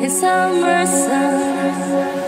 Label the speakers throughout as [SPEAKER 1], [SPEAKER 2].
[SPEAKER 1] Tears in the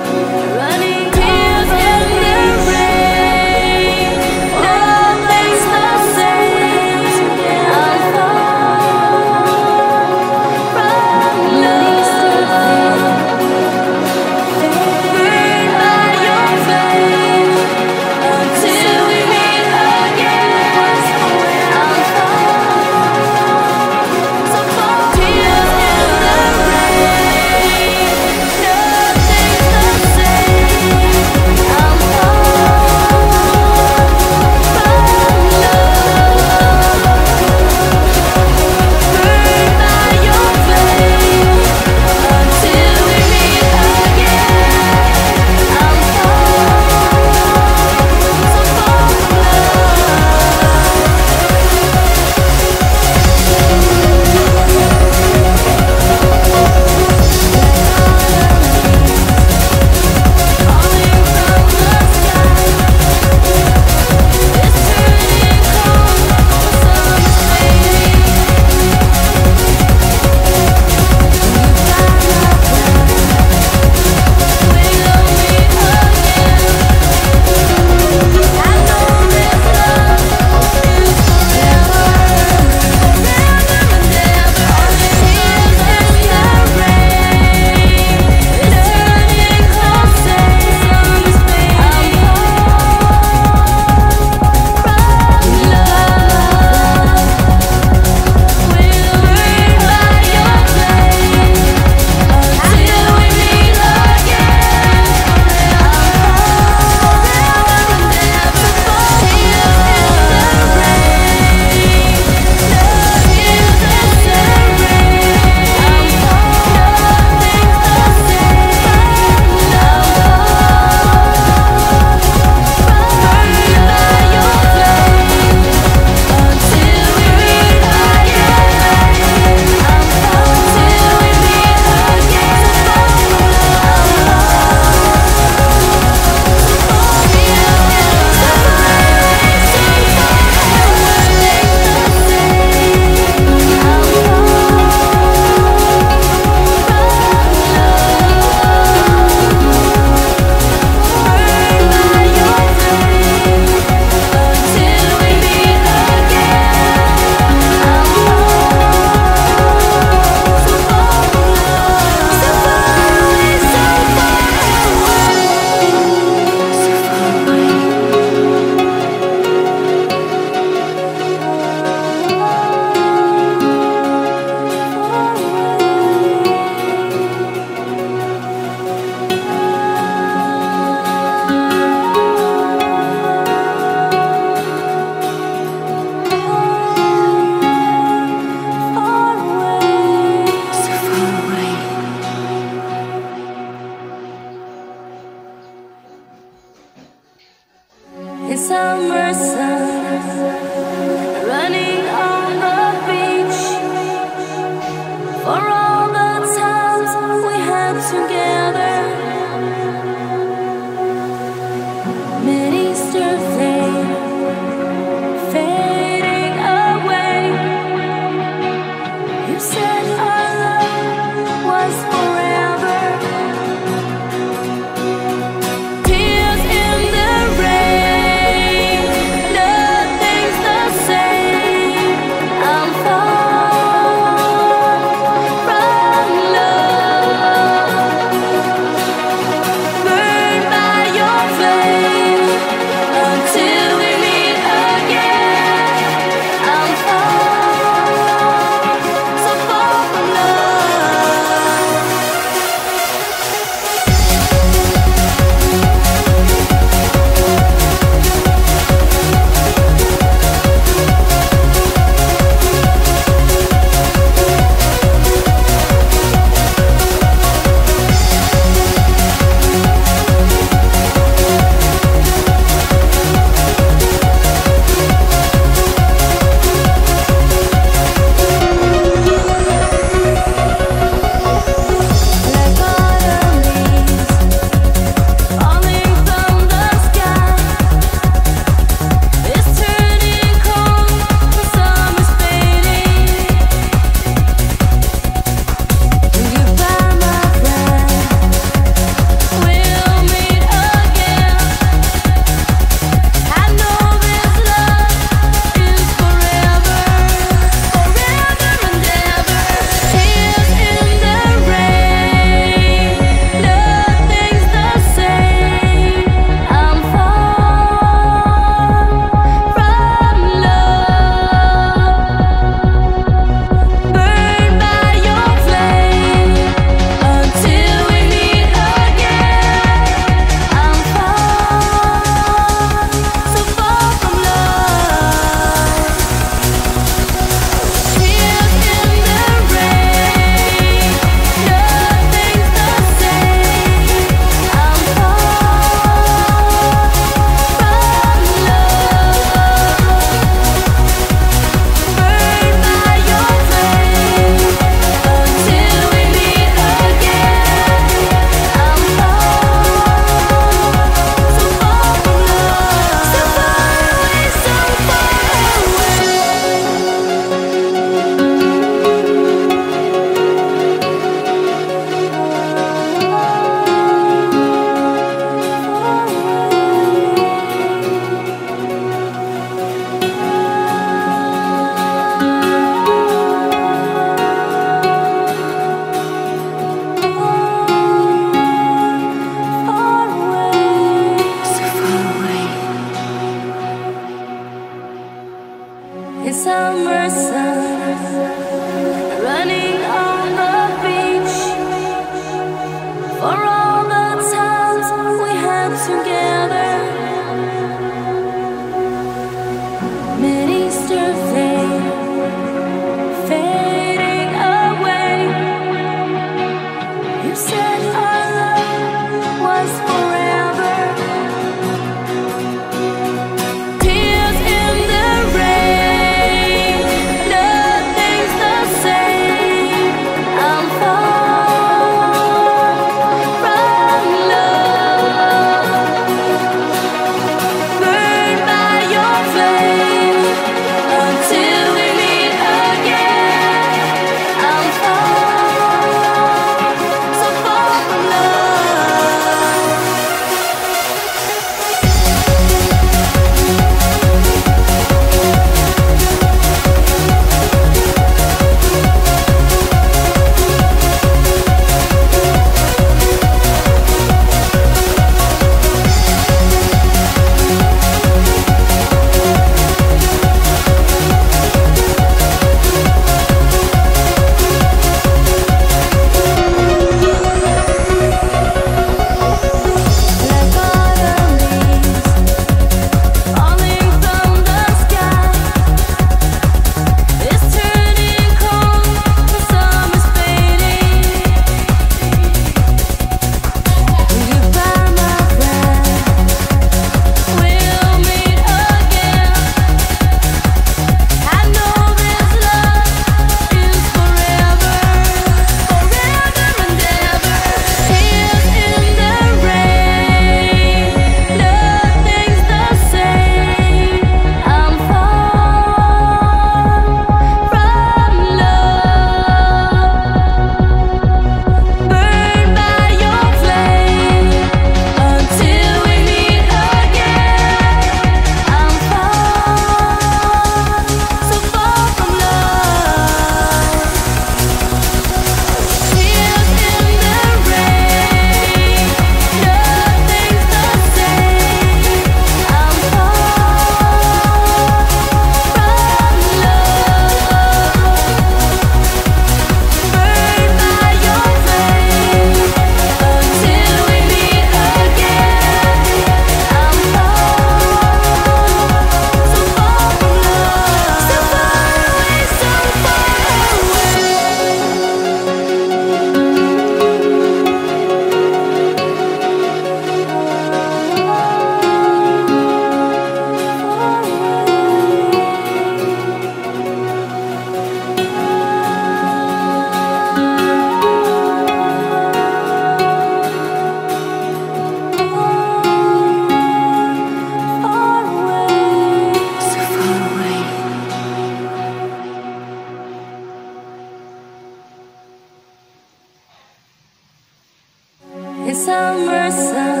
[SPEAKER 1] in summer sun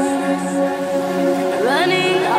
[SPEAKER 1] running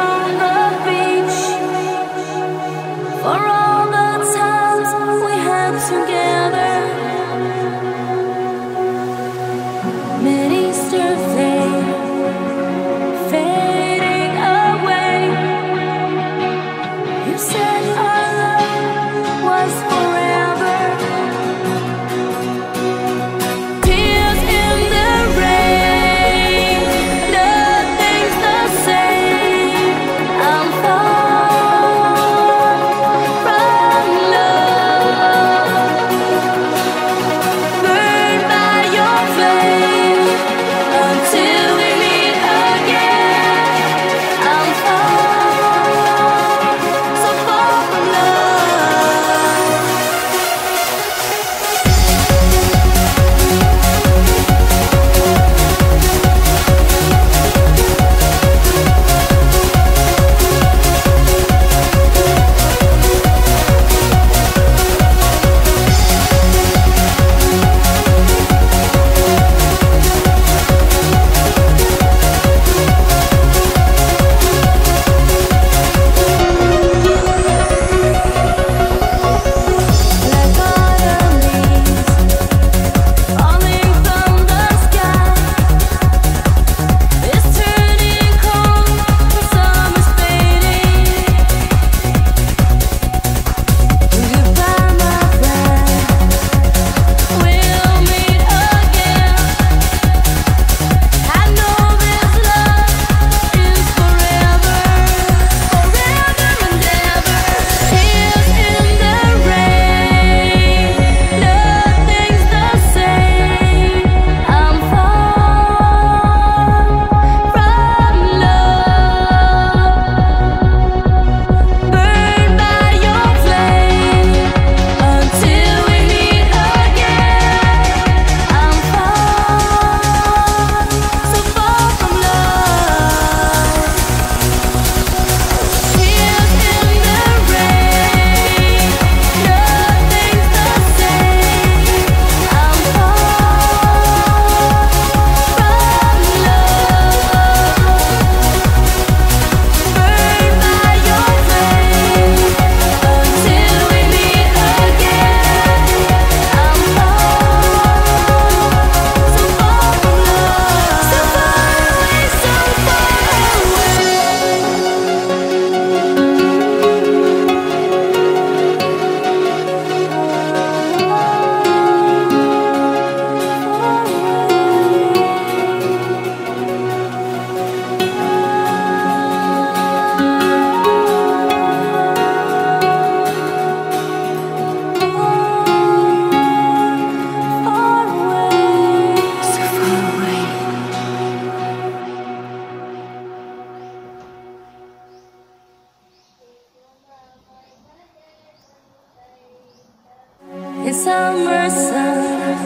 [SPEAKER 1] It's summer sun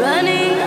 [SPEAKER 1] running.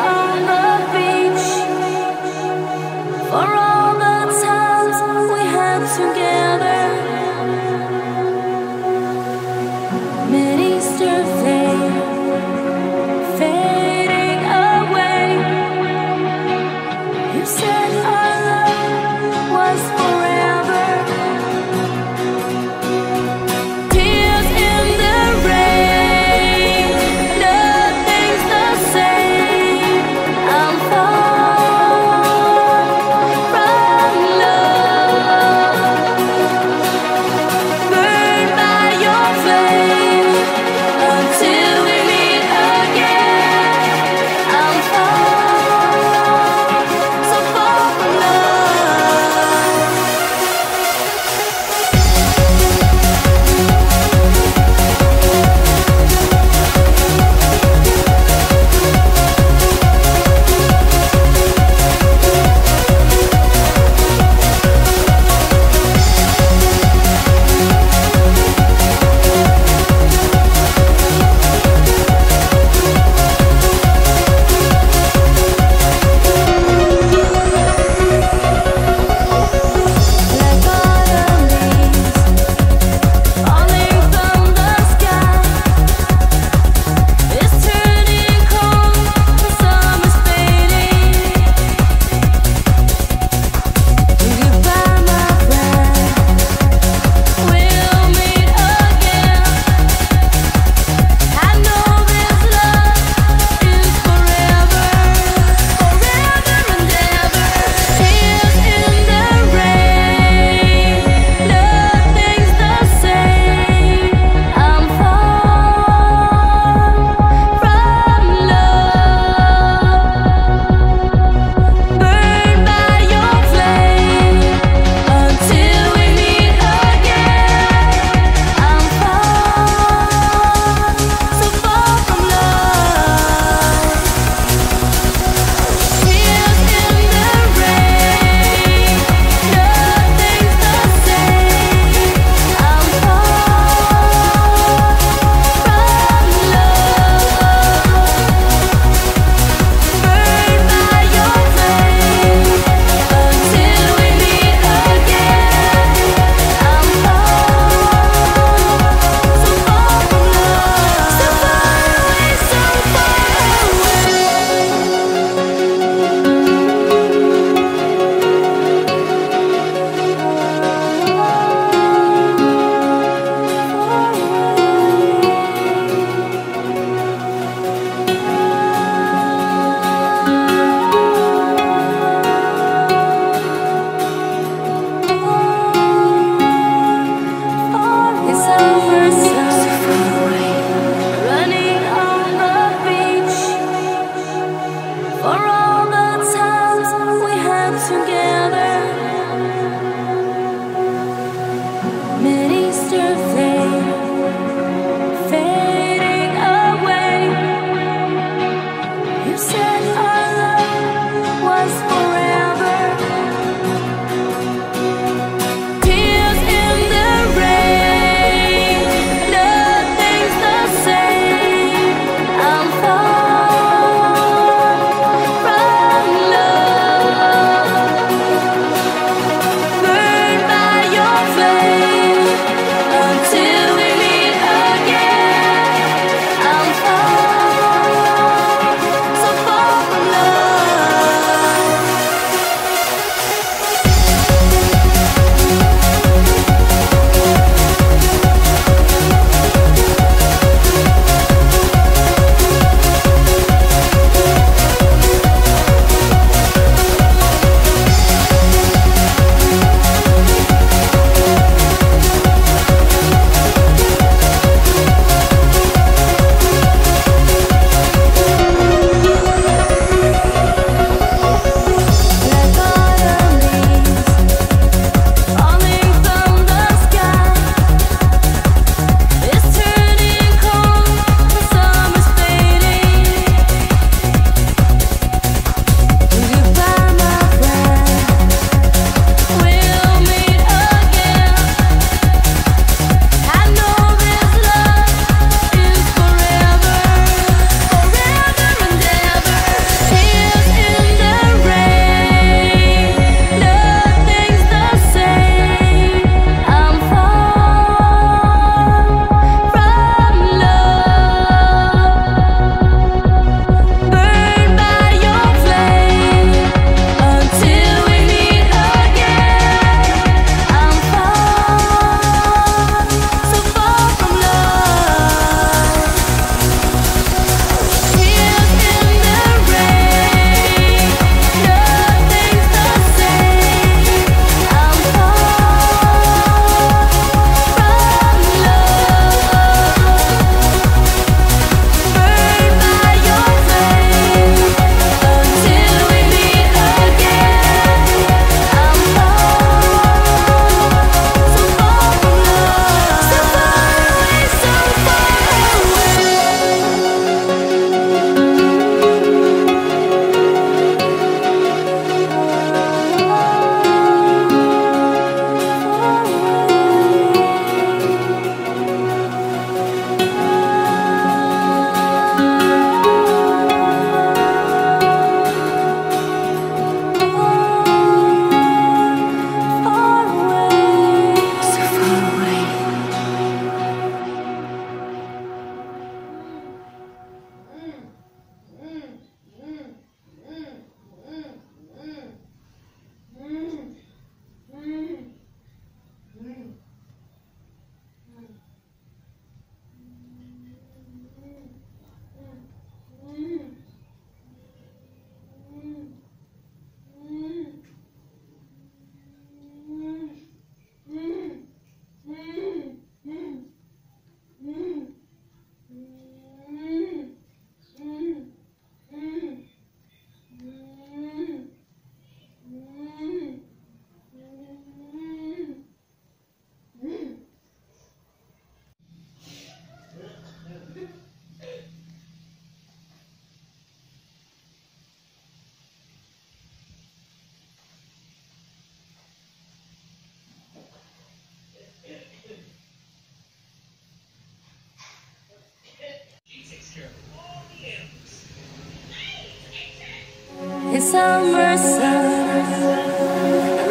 [SPEAKER 1] His summer sun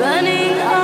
[SPEAKER 1] running on.